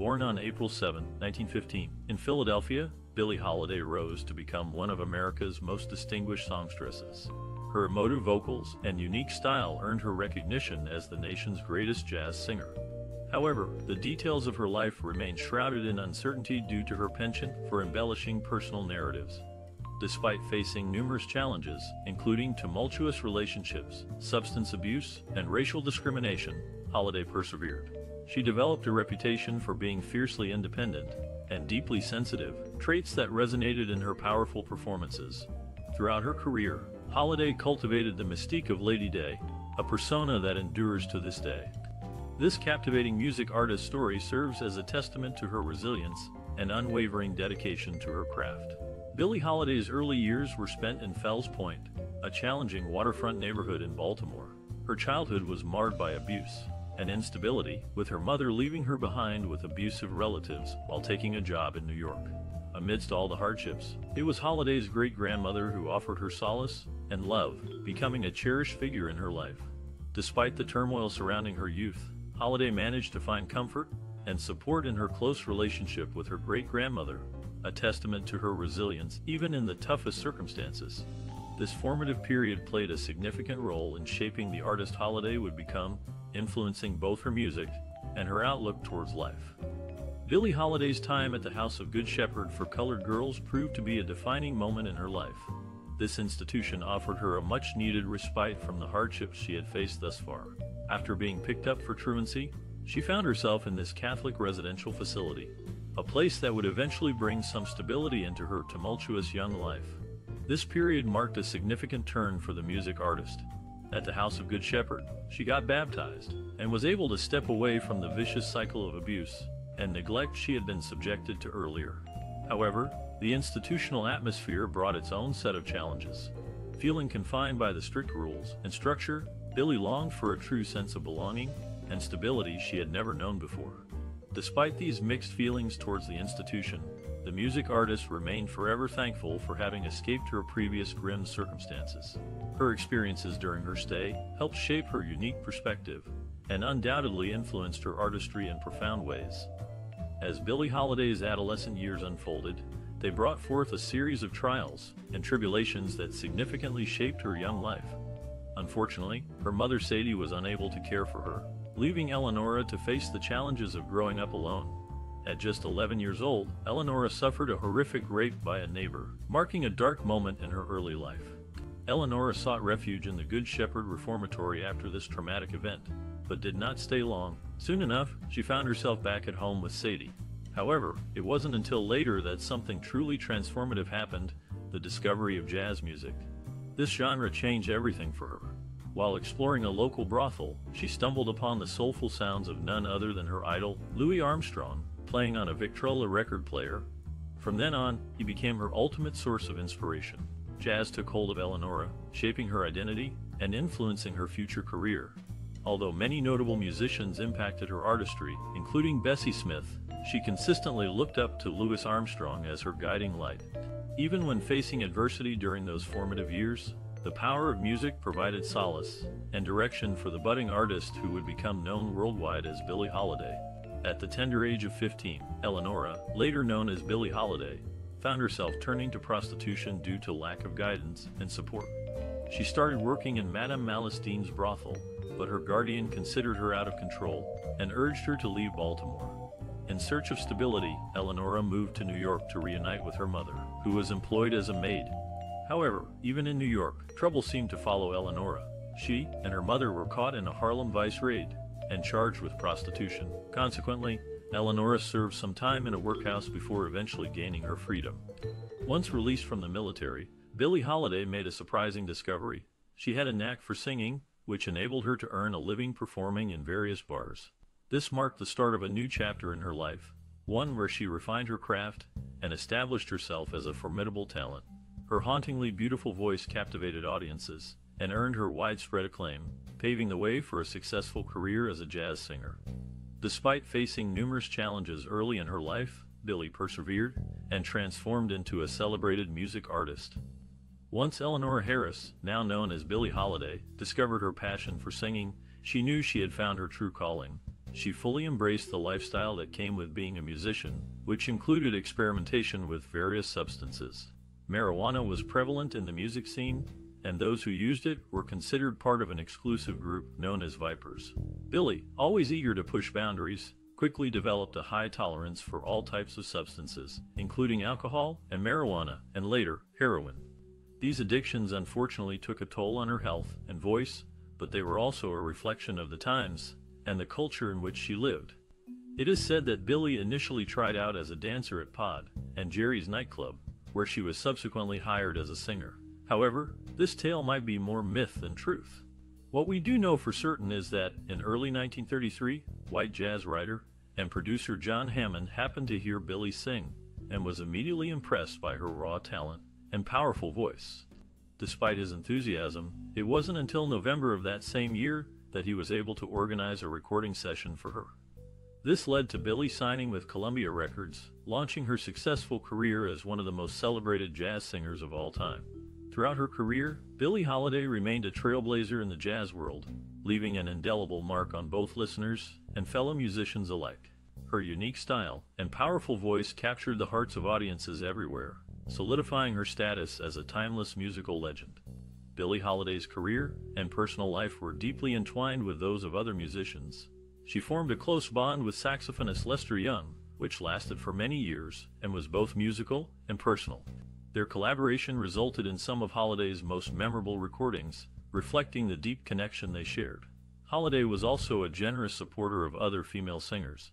Born on April 7, 1915, in Philadelphia, Billie Holiday rose to become one of America's most distinguished songstresses. Her emotive vocals and unique style earned her recognition as the nation's greatest jazz singer. However, the details of her life remain shrouded in uncertainty due to her penchant for embellishing personal narratives. Despite facing numerous challenges, including tumultuous relationships, substance abuse, and racial discrimination, Holiday persevered. She developed a reputation for being fiercely independent and deeply sensitive, traits that resonated in her powerful performances. Throughout her career, Holiday cultivated the mystique of Lady Day, a persona that endures to this day. This captivating music artist story serves as a testament to her resilience and unwavering dedication to her craft. Billie Holiday's early years were spent in Fells Point, a challenging waterfront neighborhood in Baltimore. Her childhood was marred by abuse and instability, with her mother leaving her behind with abusive relatives while taking a job in New York. Amidst all the hardships, it was Holiday's great grandmother who offered her solace and love, becoming a cherished figure in her life. Despite the turmoil surrounding her youth, Holiday managed to find comfort and support in her close relationship with her great grandmother, a testament to her resilience even in the toughest circumstances. This formative period played a significant role in shaping the artist Holiday would become, influencing both her music and her outlook towards life. Billie Holiday's time at the House of Good Shepherd for Colored Girls proved to be a defining moment in her life. This institution offered her a much needed respite from the hardships she had faced thus far. After being picked up for truancy, she found herself in this Catholic residential facility, a place that would eventually bring some stability into her tumultuous young life. This period marked a significant turn for the music artist. At the House of Good Shepherd, she got baptized and was able to step away from the vicious cycle of abuse and neglect she had been subjected to earlier. However, the institutional atmosphere brought its own set of challenges. Feeling confined by the strict rules and structure, Billie longed for a true sense of belonging and stability she had never known before. Despite these mixed feelings towards the institution, the music artist remained forever thankful for having escaped her previous grim circumstances. Her experiences during her stay helped shape her unique perspective and undoubtedly influenced her artistry in profound ways. As Billie Holiday's adolescent years unfolded, they brought forth a series of trials and tribulations that significantly shaped her young life. Unfortunately, her mother Sadie was unable to care for her, leaving Eleonora to face the challenges of growing up alone. At just 11 years old, Eleonora suffered a horrific rape by a neighbor, marking a dark moment in her early life. Eleonora sought refuge in the Good Shepherd Reformatory after this traumatic event, but did not stay long. Soon enough, she found herself back at home with Sadie. However, it wasn't until later that something truly transformative happened, the discovery of jazz music. This genre changed everything for her. While exploring a local brothel, she stumbled upon the soulful sounds of none other than her idol, Louis Armstrong, playing on a Victrola record player. From then on, he became her ultimate source of inspiration. Jazz took hold of Eleonora, shaping her identity and influencing her future career. Although many notable musicians impacted her artistry, including Bessie Smith, she consistently looked up to Louis Armstrong as her guiding light. Even when facing adversity during those formative years, the power of music provided solace and direction for the budding artist who would become known worldwide as Billie Holiday. At the tender age of 15, Eleonora, later known as Billie Holiday, found herself turning to prostitution due to lack of guidance and support. She started working in Madame Malestine's brothel, but her guardian considered her out of control and urged her to leave Baltimore. In search of stability, Eleonora moved to New York to reunite with her mother, who was employed as a maid However, even in New York, trouble seemed to follow Eleonora. She and her mother were caught in a Harlem vice raid and charged with prostitution. Consequently, Eleonora served some time in a workhouse before eventually gaining her freedom. Once released from the military, Billie Holiday made a surprising discovery. She had a knack for singing, which enabled her to earn a living performing in various bars. This marked the start of a new chapter in her life, one where she refined her craft and established herself as a formidable talent. Her hauntingly beautiful voice captivated audiences and earned her widespread acclaim, paving the way for a successful career as a jazz singer. Despite facing numerous challenges early in her life, Billie persevered and transformed into a celebrated music artist. Once Eleanor Harris, now known as Billie Holiday, discovered her passion for singing, she knew she had found her true calling. she fully embraced the lifestyle that came with being a musician, which included experimentation with various substances. Marijuana was prevalent in the music scene, and those who used it were considered part of an exclusive group known as Vipers. Billie, always eager to push boundaries, quickly developed a high tolerance for all types of substances, including alcohol and marijuana, and later, heroin. These addictions unfortunately took a toll on her health and voice, but they were also a reflection of the times and the culture in which she lived. It is said that Billie initially tried out as a dancer at Pod and Jerry's nightclub, where she was subsequently hired as a singer. However, this tale might be more myth than truth. What we do know for certain is that, in early 1933, white jazz writer and producer John Hammond happened to hear Billie sing and was immediately impressed by her raw talent and powerful voice. Despite his enthusiasm, it wasn't until November of that same year that he was able to organize a recording session for her. This led to Billie signing with Columbia Records, launching her successful career as one of the most celebrated jazz singers of all time. Throughout her career, Billie Holiday remained a trailblazer in the jazz world, leaving an indelible mark on both listeners and fellow musicians alike. Her unique style and powerful voice captured the hearts of audiences everywhere, solidifying her status as a timeless musical legend. Billie Holiday's career and personal life were deeply entwined with those of other musicians. She formed a close bond with saxophonist Lester Young, which lasted for many years and was both musical and personal. Their collaboration resulted in some of Holiday's most memorable recordings, reflecting the deep connection they shared. Holiday was also a generous supporter of other female singers.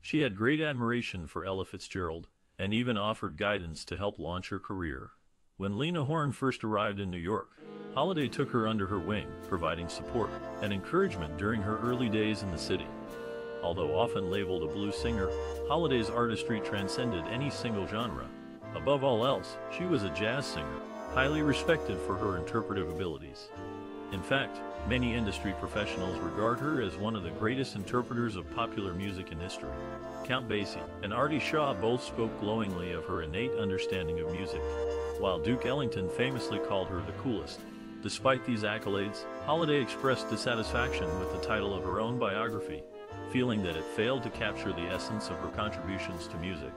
She had great admiration for Ella Fitzgerald and even offered guidance to help launch her career. When Lena Horne first arrived in New York, Holiday took her under her wing, providing support and encouragement during her early days in the city. Although often labeled a blues singer, Holiday's artistry transcended any single genre Above all else, she was a jazz singer, highly respected for her interpretive abilities. In fact, many industry professionals regard her as one of the greatest interpreters of popular music in history. Count Basie and Artie Shaw both spoke glowingly of her innate understanding of music, while Duke Ellington famously called her the coolest. Despite these accolades, Holiday expressed dissatisfaction with the title of her own biography, feeling that it failed to capture the essence of her contributions to music.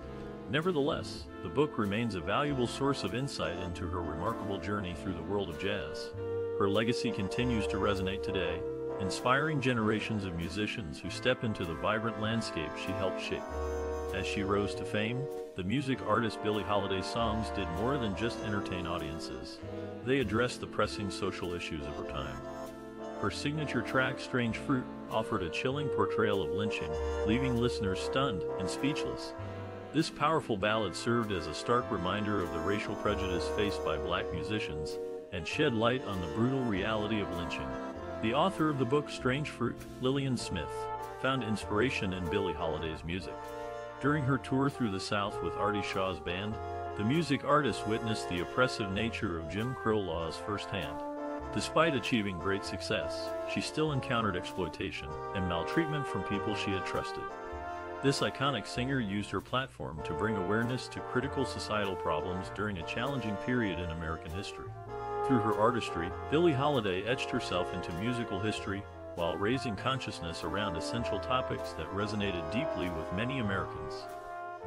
Nevertheless, the book remains a valuable source of insight into her remarkable journey through the world of jazz. Her legacy continues to resonate today, inspiring generations of musicians who step into the vibrant landscape she helped shape. As she rose to fame, the music artist Billie Holiday's songs did more than just entertain audiences. They addressed the pressing social issues of her time. Her signature track, Strange Fruit, offered a chilling portrayal of lynching, leaving listeners stunned and speechless. This powerful ballad served as a stark reminder of the racial prejudice faced by black musicians and shed light on the brutal reality of lynching. The author of the book Strange Fruit, Lillian Smith, found inspiration in Billie Holiday's music. During her tour through the South with Artie Shaw's band, the music artist witnessed the oppressive nature of Jim Crow laws firsthand. Despite achieving great success, she still encountered exploitation and maltreatment from people she had trusted. This iconic singer used her platform to bring awareness to critical societal problems during a challenging period in American history. Through her artistry, Billie Holiday etched herself into musical history while raising consciousness around essential topics that resonated deeply with many Americans.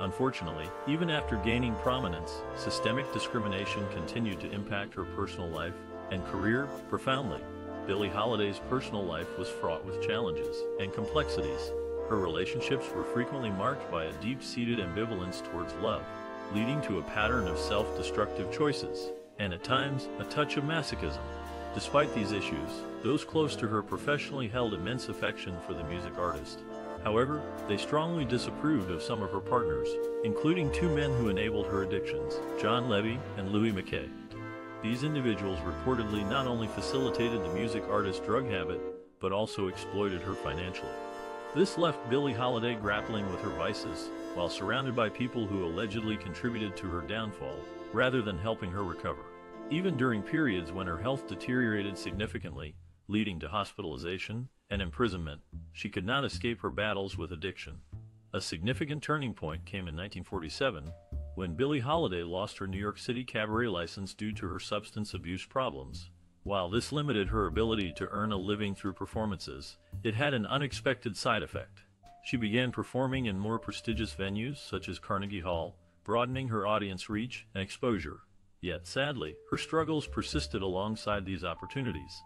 Unfortunately, even after gaining prominence, systemic discrimination continued to impact her personal life and career profoundly. Billie Holiday's personal life was fraught with challenges and complexities, her relationships were frequently marked by a deep-seated ambivalence towards love, leading to a pattern of self-destructive choices, and at times, a touch of masochism. Despite these issues, those close to her professionally held immense affection for the music artist. However, they strongly disapproved of some of her partners, including two men who enabled her addictions, John Levy and Louis McKay. These individuals reportedly not only facilitated the music artist's drug habit, but also exploited her financially. This left Billie Holiday grappling with her vices, while surrounded by people who allegedly contributed to her downfall, rather than helping her recover. Even during periods when her health deteriorated significantly, leading to hospitalization and imprisonment, she could not escape her battles with addiction. A significant turning point came in 1947 when Billie Holiday lost her New York City cabaret license due to her substance abuse problems. While this limited her ability to earn a living through performances, it had an unexpected side effect. She began performing in more prestigious venues such as Carnegie Hall, broadening her audience reach and exposure. Yet, sadly, her struggles persisted alongside these opportunities.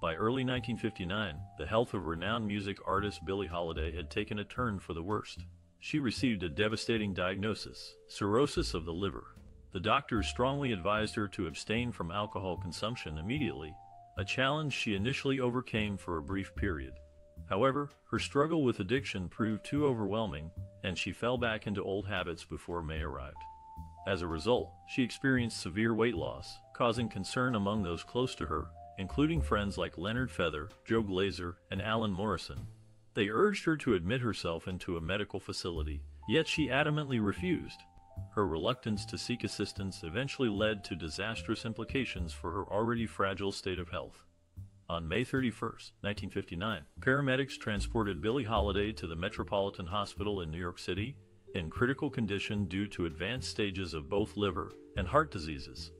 By early 1959, the health of renowned music artist Billie Holiday had taken a turn for the worst. She received a devastating diagnosis, cirrhosis of the liver. The doctors strongly advised her to abstain from alcohol consumption immediately, a challenge she initially overcame for a brief period. However, her struggle with addiction proved too overwhelming, and she fell back into old habits before May arrived. As a result, she experienced severe weight loss, causing concern among those close to her, including friends like Leonard Feather, Joe Glaser, and Alan Morrison. They urged her to admit herself into a medical facility, yet she adamantly refused. Her reluctance to seek assistance eventually led to disastrous implications for her already fragile state of health. On May 31, 1959, paramedics transported Billie Holiday to the Metropolitan Hospital in New York City in critical condition due to advanced stages of both liver and heart diseases.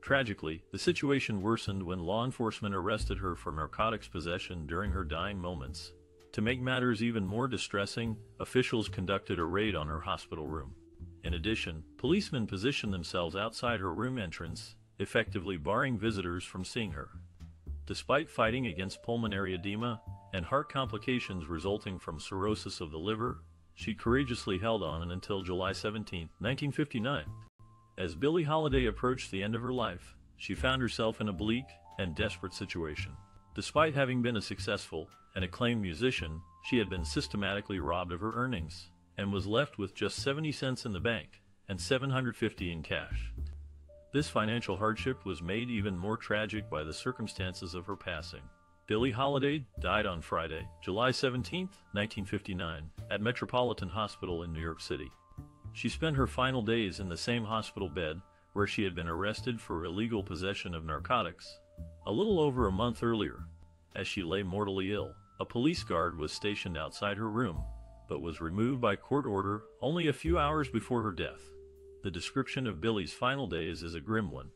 Tragically, the situation worsened when law enforcement arrested her for narcotics possession during her dying moments. To make matters even more distressing, officials conducted a raid on her hospital room. In addition, policemen positioned themselves outside her room entrance, effectively barring visitors from seeing her. Despite fighting against pulmonary edema and heart complications resulting from cirrhosis of the liver, she courageously held on until July 17, 1959. As Billie Holiday approached the end of her life, she found herself in a bleak and desperate situation. Despite having been a successful and acclaimed musician, she had been systematically robbed of her earnings and was left with just 70 cents in the bank and 750 in cash. This financial hardship was made even more tragic by the circumstances of her passing. Billie Holiday died on Friday, July 17, 1959, at Metropolitan Hospital in New York City. She spent her final days in the same hospital bed where she had been arrested for illegal possession of narcotics a little over a month earlier. As she lay mortally ill, a police guard was stationed outside her room, but was removed by court order only a few hours before her death. The description of Billie's final days is a grim one.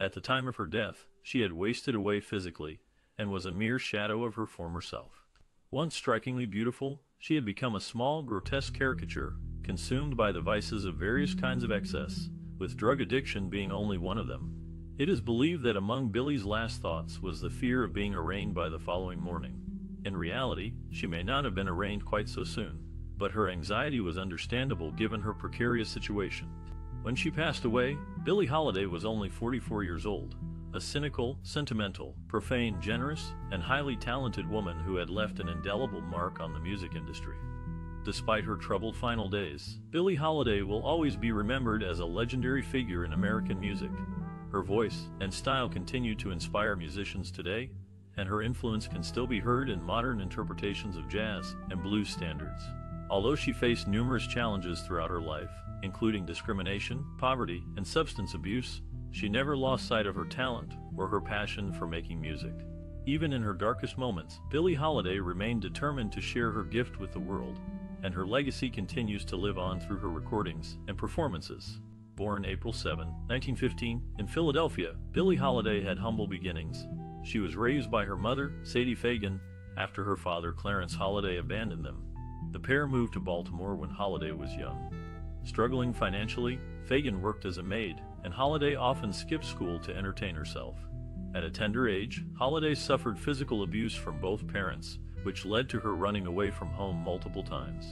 At the time of her death, she had wasted away physically and was a mere shadow of her former self. Once strikingly beautiful, she had become a small, grotesque caricature consumed by the vices of various kinds of excess, with drug addiction being only one of them. It is believed that among Billie's last thoughts was the fear of being arraigned by the following morning. In reality, she may not have been arraigned quite so soon, but her anxiety was understandable given her precarious situation. When she passed away, Billie Holiday was only 44 years old, a cynical, sentimental, profane, generous, and highly talented woman who had left an indelible mark on the music industry. Despite her troubled final days, Billie Holiday will always be remembered as a legendary figure in American music. Her voice and style continue to inspire musicians today, and her influence can still be heard in modern interpretations of jazz and blues standards. Although she faced numerous challenges throughout her life, including discrimination, poverty, and substance abuse, she never lost sight of her talent or her passion for making music. Even in her darkest moments, Billie Holiday remained determined to share her gift with the world and her legacy continues to live on through her recordings and performances. Born April 7, 1915, in Philadelphia, Billie Holiday had humble beginnings. She was raised by her mother, Sadie Fagan, after her father, Clarence Holiday, abandoned them. The pair moved to Baltimore when Holiday was young. Struggling financially, Fagan worked as a maid, and Holiday often skipped school to entertain herself. At a tender age, Holiday suffered physical abuse from both parents, which led to her running away from home multiple times.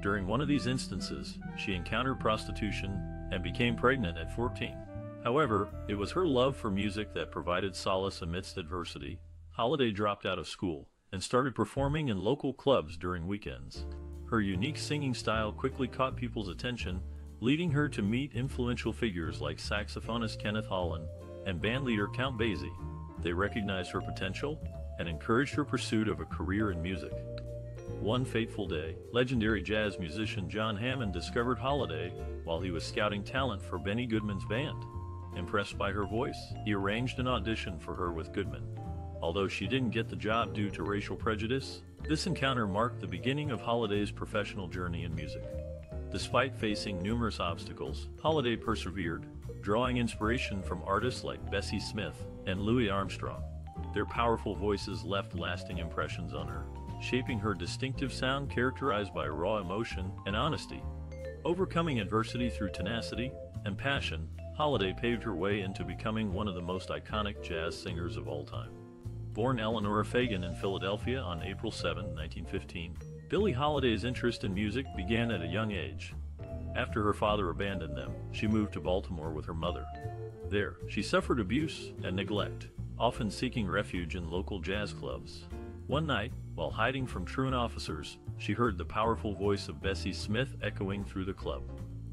During one of these instances, she encountered prostitution and became pregnant at 14. However, it was her love for music that provided solace amidst adversity. Holiday dropped out of school and started performing in local clubs during weekends. Her unique singing style quickly caught people's attention, leading her to meet influential figures like saxophonist Kenneth Holland and bandleader Count Basie. They recognized her potential and encouraged her pursuit of a career in music. One fateful day, legendary jazz musician John Hammond discovered Holiday while he was scouting talent for Benny Goodman's band. Impressed by her voice, he arranged an audition for her with Goodman. Although she didn't get the job due to racial prejudice, this encounter marked the beginning of Holiday's professional journey in music. Despite facing numerous obstacles, Holiday persevered, drawing inspiration from artists like Bessie Smith and Louis Armstrong. Their powerful voices left lasting impressions on her, shaping her distinctive sound characterized by raw emotion and honesty. Overcoming adversity through tenacity and passion, Holiday paved her way into becoming one of the most iconic jazz singers of all time. Born Eleanor Fagan in Philadelphia on April 7, 1915, Billie Holiday's interest in music began at a young age. After her father abandoned them, she moved to Baltimore with her mother. There, she suffered abuse and neglect, often seeking refuge in local jazz clubs. One night, while hiding from truant officers, she heard the powerful voice of Bessie Smith echoing through the club.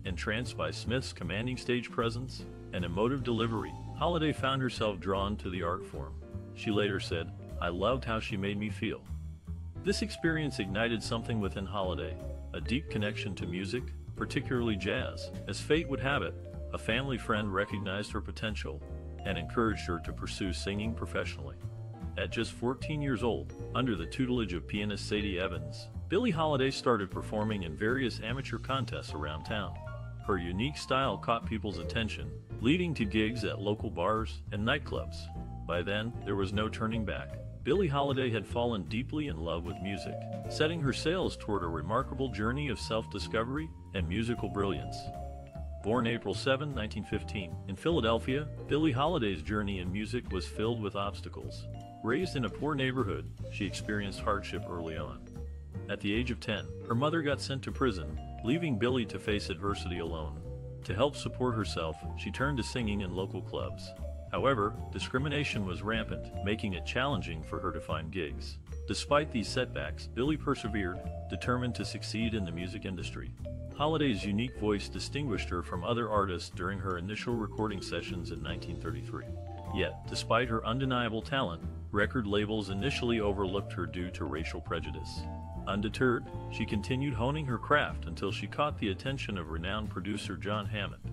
Entranced by Smith's commanding stage presence and emotive delivery, Holiday found herself drawn to the art form. She later said, I loved how she made me feel. This experience ignited something within Holiday, a deep connection to music, particularly jazz. As fate would have it, a family friend recognized her potential and encouraged her to pursue singing professionally. At just 14 years old, under the tutelage of pianist Sadie Evans, Billie Holiday started performing in various amateur contests around town. Her unique style caught people's attention, leading to gigs at local bars and nightclubs. By then, there was no turning back. Billie Holiday had fallen deeply in love with music, setting her sails toward a remarkable journey of self-discovery and musical brilliance. Born April 7, 1915, in Philadelphia, Billie Holiday's journey in music was filled with obstacles. Raised in a poor neighborhood, she experienced hardship early on. At the age of 10, her mother got sent to prison, leaving Billie to face adversity alone. To help support herself, she turned to singing in local clubs. However, discrimination was rampant, making it challenging for her to find gigs. Despite these setbacks, Billie persevered, determined to succeed in the music industry. Holiday's unique voice distinguished her from other artists during her initial recording sessions in 1933. Yet, despite her undeniable talent, record labels initially overlooked her due to racial prejudice. Undeterred, she continued honing her craft until she caught the attention of renowned producer John Hammond.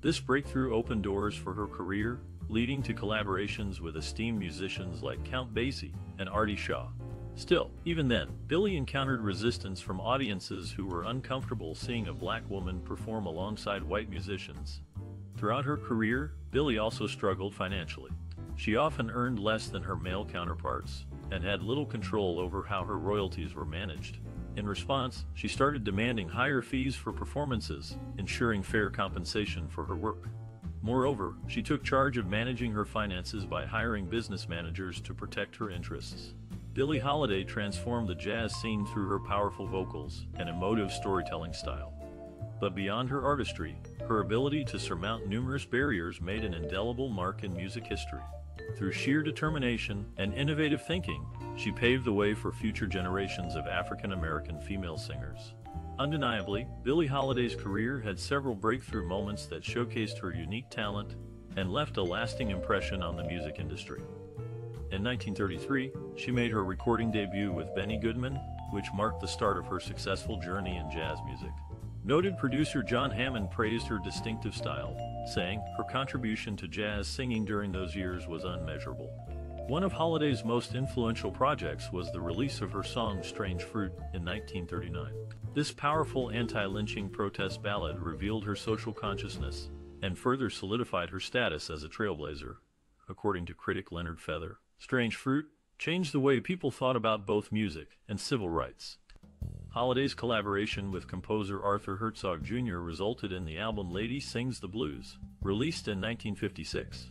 This breakthrough opened doors for her career, leading to collaborations with esteemed musicians like Count Basie and Artie Shaw. Still, even then, Billie encountered resistance from audiences who were uncomfortable seeing a black woman perform alongside white musicians. Throughout her career, Billie also struggled financially. She often earned less than her male counterparts and had little control over how her royalties were managed. In response, she started demanding higher fees for performances, ensuring fair compensation for her work. Moreover, she took charge of managing her finances by hiring business managers to protect her interests. Billie Holiday transformed the jazz scene through her powerful vocals and emotive storytelling style. But beyond her artistry, her ability to surmount numerous barriers made an indelible mark in music history. Through sheer determination and innovative thinking, she paved the way for future generations of African American female singers. Undeniably, Billie Holiday's career had several breakthrough moments that showcased her unique talent and left a lasting impression on the music industry. In 1933, she made her recording debut with Benny Goodman, which marked the start of her successful journey in jazz music. Noted producer John Hammond praised her distinctive style, saying her contribution to jazz singing during those years was unmeasurable. One of Holiday's most influential projects was the release of her song Strange Fruit in 1939. This powerful anti-lynching protest ballad revealed her social consciousness and further solidified her status as a trailblazer, according to critic Leonard Feather. Strange Fruit changed the way people thought about both music and civil rights. Holiday's collaboration with composer Arthur Herzog Jr. resulted in the album Lady Sings the Blues, released in 1956.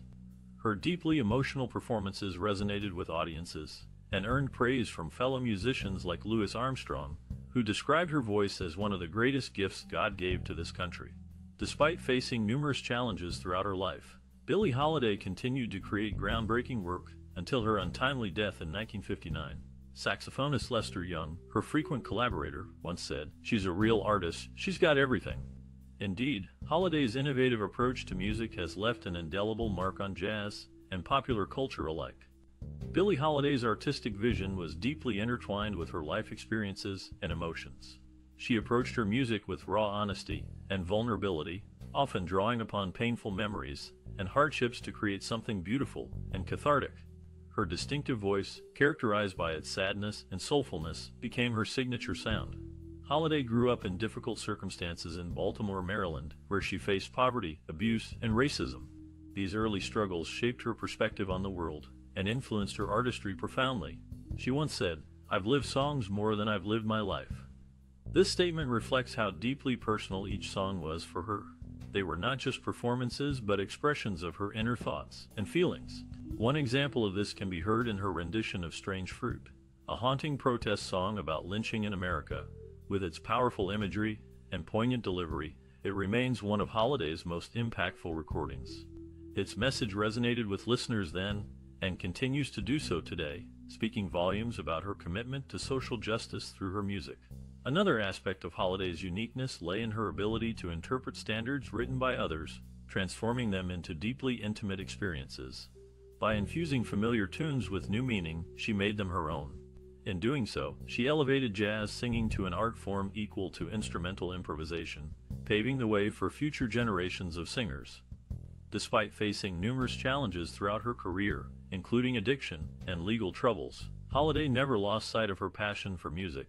Her deeply emotional performances resonated with audiences and earned praise from fellow musicians like Louis Armstrong, who described her voice as one of the greatest gifts God gave to this country. Despite facing numerous challenges throughout her life, Billie Holiday continued to create groundbreaking work until her untimely death in 1959. Saxophonist Lester Young, her frequent collaborator, once said, She's a real artist, she's got everything. Indeed, Holiday's innovative approach to music has left an indelible mark on jazz and popular culture alike. Billie Holiday's artistic vision was deeply intertwined with her life experiences and emotions. She approached her music with raw honesty and vulnerability, often drawing upon painful memories and hardships to create something beautiful and cathartic. Her distinctive voice, characterized by its sadness and soulfulness, became her signature sound. Holiday grew up in difficult circumstances in Baltimore, Maryland, where she faced poverty, abuse, and racism. These early struggles shaped her perspective on the world and influenced her artistry profoundly. She once said, I've lived songs more than I've lived my life. This statement reflects how deeply personal each song was for her. They were not just performances but expressions of her inner thoughts and feelings. One example of this can be heard in her rendition of Strange Fruit, a haunting protest song about lynching in America. With its powerful imagery and poignant delivery, it remains one of Holiday's most impactful recordings. Its message resonated with listeners then and continues to do so today, speaking volumes about her commitment to social justice through her music. Another aspect of Holiday's uniqueness lay in her ability to interpret standards written by others, transforming them into deeply intimate experiences. By infusing familiar tunes with new meaning, she made them her own. In doing so, she elevated jazz singing to an art form equal to instrumental improvisation, paving the way for future generations of singers. Despite facing numerous challenges throughout her career, including addiction and legal troubles, Holiday never lost sight of her passion for music.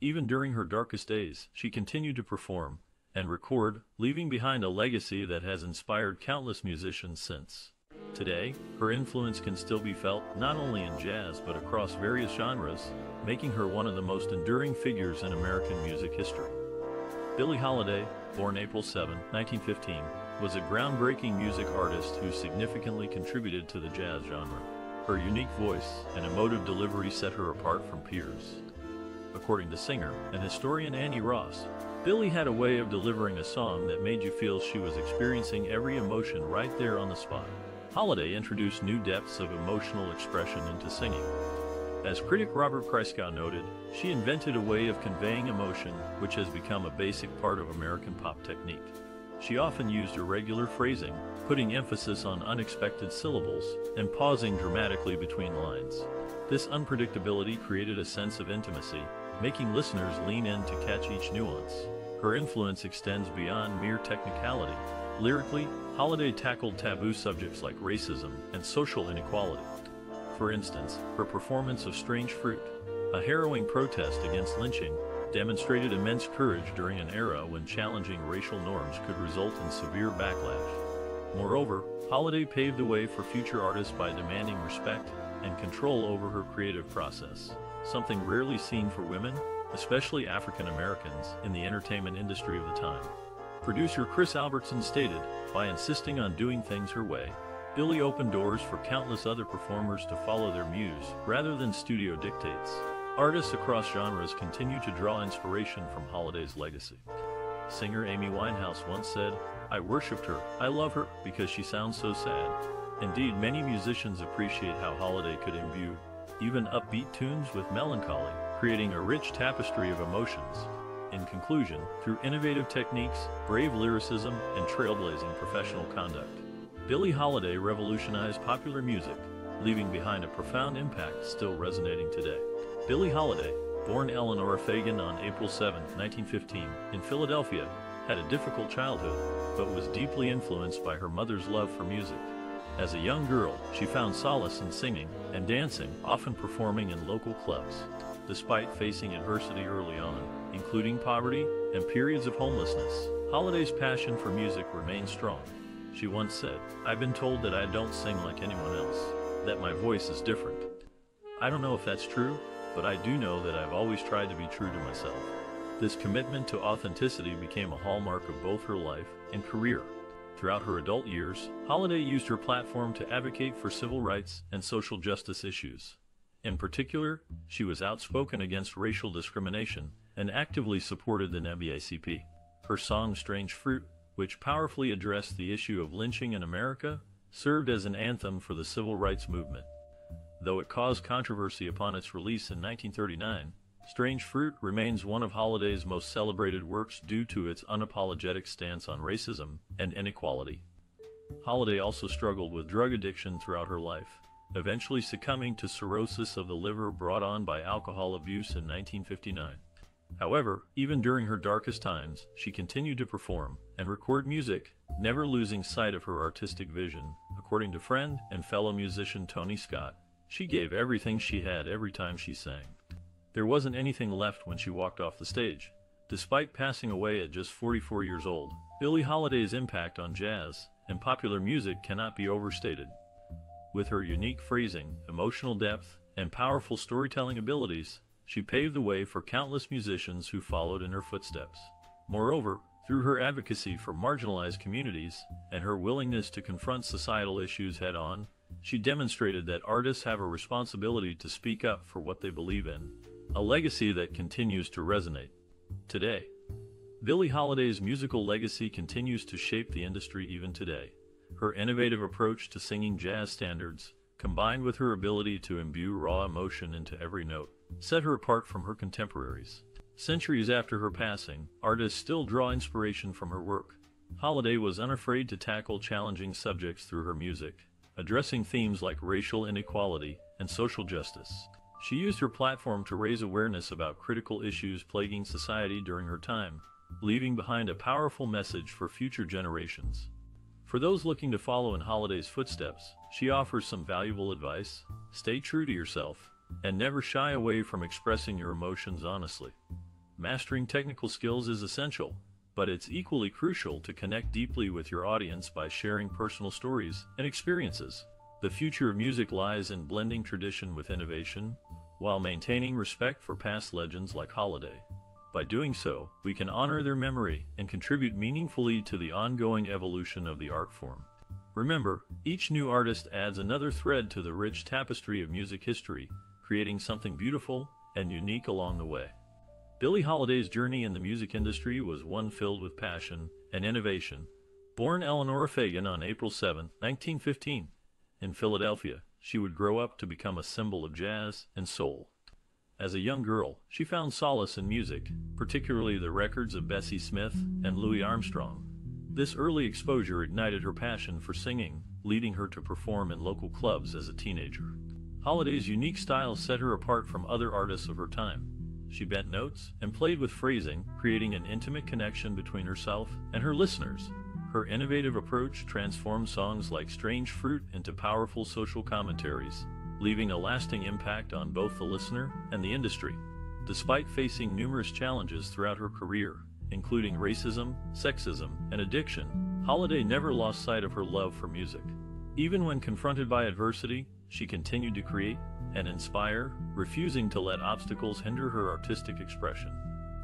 Even during her darkest days, she continued to perform and record, leaving behind a legacy that has inspired countless musicians since. Today, her influence can still be felt not only in jazz but across various genres, making her one of the most enduring figures in American music history. Billie Holiday, born April 7, 1915, was a groundbreaking music artist who significantly contributed to the jazz genre. Her unique voice and emotive delivery set her apart from peers. According to singer and historian Annie Ross, Billie had a way of delivering a song that made you feel she was experiencing every emotion right there on the spot. Holiday introduced new depths of emotional expression into singing. As critic Robert Christgau noted, she invented a way of conveying emotion which has become a basic part of American pop technique. She often used irregular phrasing, putting emphasis on unexpected syllables, and pausing dramatically between lines. This unpredictability created a sense of intimacy, making listeners lean in to catch each nuance. Her influence extends beyond mere technicality. Lyrically, Holiday tackled taboo subjects like racism and social inequality. For instance, her performance of Strange Fruit, a harrowing protest against lynching, demonstrated immense courage during an era when challenging racial norms could result in severe backlash. Moreover, Holiday paved the way for future artists by demanding respect and control over her creative process, something rarely seen for women, especially African Americans, in the entertainment industry of the time. Producer Chris Albertson stated, by insisting on doing things her way, Billie opened doors for countless other performers to follow their muse rather than studio dictates. Artists across genres continue to draw inspiration from Holiday's legacy. Singer Amy Winehouse once said, I worshipped her, I love her, because she sounds so sad. Indeed, many musicians appreciate how Holiday could imbue even upbeat tunes with melancholy, creating a rich tapestry of emotions. In conclusion, through innovative techniques, brave lyricism, and trailblazing professional conduct, Billie Holiday revolutionized popular music, leaving behind a profound impact still resonating today. Billie Holiday, born Eleanor Fagan on April 7, 1915, in Philadelphia, had a difficult childhood, but was deeply influenced by her mother's love for music. As a young girl, she found solace in singing and dancing, often performing in local clubs. Despite facing adversity early on, including poverty and periods of homelessness, Holiday's passion for music remained strong. She once said, I've been told that I don't sing like anyone else, that my voice is different. I don't know if that's true, but I do know that I've always tried to be true to myself. This commitment to authenticity became a hallmark of both her life and career. Throughout her adult years, Holiday used her platform to advocate for civil rights and social justice issues. In particular, she was outspoken against racial discrimination and actively supported the NAACP. Her song Strange Fruit, which powerfully addressed the issue of lynching in America, served as an anthem for the civil rights movement. Though it caused controversy upon its release in 1939, Strange Fruit remains one of Holiday's most celebrated works due to its unapologetic stance on racism and inequality. Holiday also struggled with drug addiction throughout her life, eventually succumbing to cirrhosis of the liver brought on by alcohol abuse in 1959. However, even during her darkest times, she continued to perform and record music, never losing sight of her artistic vision. According to friend and fellow musician Tony Scott, she gave everything she had every time she sang. There wasn't anything left when she walked off the stage. Despite passing away at just 44 years old, Billie Holiday's impact on jazz and popular music cannot be overstated. With her unique phrasing, emotional depth, and powerful storytelling abilities, she paved the way for countless musicians who followed in her footsteps. Moreover, through her advocacy for marginalized communities and her willingness to confront societal issues head on, she demonstrated that artists have a responsibility to speak up for what they believe in, a legacy that continues to resonate. Today, Billie Holiday's musical legacy continues to shape the industry even today. Her innovative approach to singing jazz standards, combined with her ability to imbue raw emotion into every note, set her apart from her contemporaries. Centuries after her passing, artists still draw inspiration from her work. Holiday was unafraid to tackle challenging subjects through her music, addressing themes like racial inequality and social justice. She used her platform to raise awareness about critical issues plaguing society during her time, leaving behind a powerful message for future generations. For those looking to follow in Holiday's footsteps, she offers some valuable advice. Stay true to yourself, and never shy away from expressing your emotions honestly. Mastering technical skills is essential, but it's equally crucial to connect deeply with your audience by sharing personal stories and experiences. The future of music lies in blending tradition with innovation, while maintaining respect for past legends like Holiday. By doing so, we can honor their memory and contribute meaningfully to the ongoing evolution of the art form. Remember, each new artist adds another thread to the rich tapestry of music history, creating something beautiful and unique along the way. Billie Holiday's journey in the music industry was one filled with passion and innovation. Born Eleanor Fagan on April 7, 1915, in Philadelphia, she would grow up to become a symbol of jazz and soul. As a young girl, she found solace in music, particularly the records of Bessie Smith and Louis Armstrong. This early exposure ignited her passion for singing, leading her to perform in local clubs as a teenager. Holiday's unique style set her apart from other artists of her time. She bent notes and played with phrasing, creating an intimate connection between herself and her listeners. Her innovative approach transformed songs like Strange Fruit into powerful social commentaries, leaving a lasting impact on both the listener and the industry. Despite facing numerous challenges throughout her career, including racism, sexism, and addiction, Holiday never lost sight of her love for music. Even when confronted by adversity, she continued to create, and inspire, refusing to let obstacles hinder her artistic expression.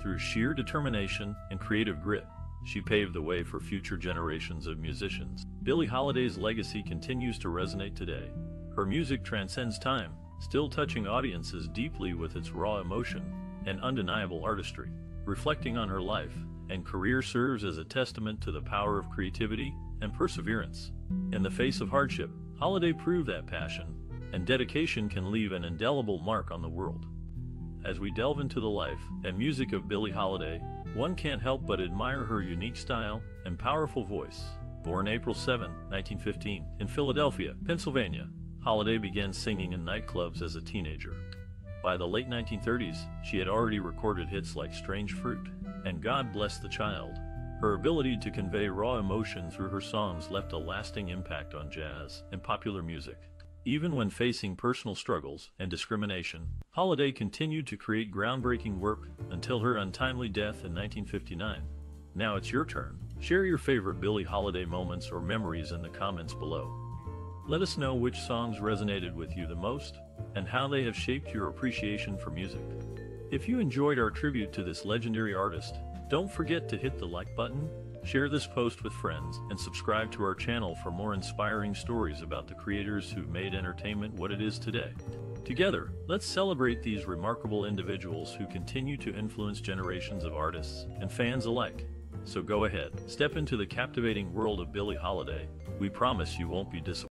Through sheer determination and creative grit, she paved the way for future generations of musicians. Billie Holiday's legacy continues to resonate today. Her music transcends time, still touching audiences deeply with its raw emotion and undeniable artistry. Reflecting on her life and career serves as a testament to the power of creativity and perseverance. In the face of hardship, Holiday proved that passion and dedication can leave an indelible mark on the world. As we delve into the life and music of Billie Holiday, one can't help but admire her unique style and powerful voice. Born April 7, 1915, in Philadelphia, Pennsylvania, Holiday began singing in nightclubs as a teenager. By the late 1930s, she had already recorded hits like Strange Fruit and God Bless the Child. Her ability to convey raw emotion through her songs left a lasting impact on jazz and popular music. Even when facing personal struggles and discrimination, Holiday continued to create groundbreaking work until her untimely death in 1959. Now it's your turn. Share your favorite Billie Holiday moments or memories in the comments below. Let us know which songs resonated with you the most and how they have shaped your appreciation for music. If you enjoyed our tribute to this legendary artist, don't forget to hit the like button Share this post with friends and subscribe to our channel for more inspiring stories about the creators who made entertainment what it is today. Together, let's celebrate these remarkable individuals who continue to influence generations of artists and fans alike. So go ahead, step into the captivating world of Billie Holiday. We promise you won't be disappointed.